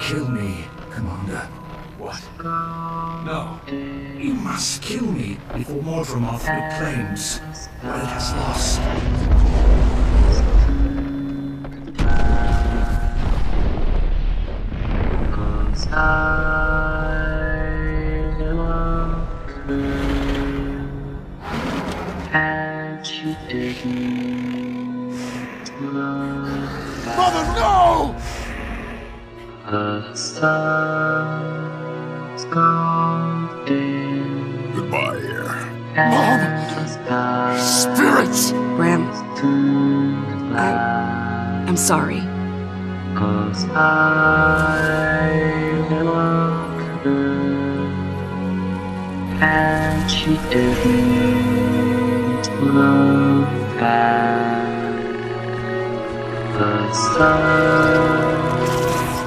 Kill me, Commander. What? No. You must kill me before Mordremoth reclaims what it has lost. Mother, no! Goodbye, Mom! Spirits! Braham, I, I'm sorry. And she didn't look back. The sun the stars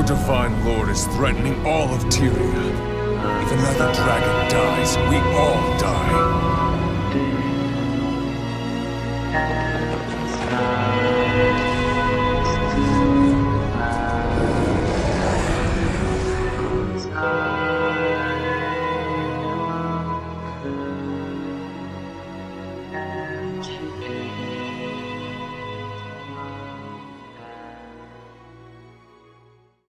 Your divine lord is threatening all of Tyria. If another dragon dies, we all die. and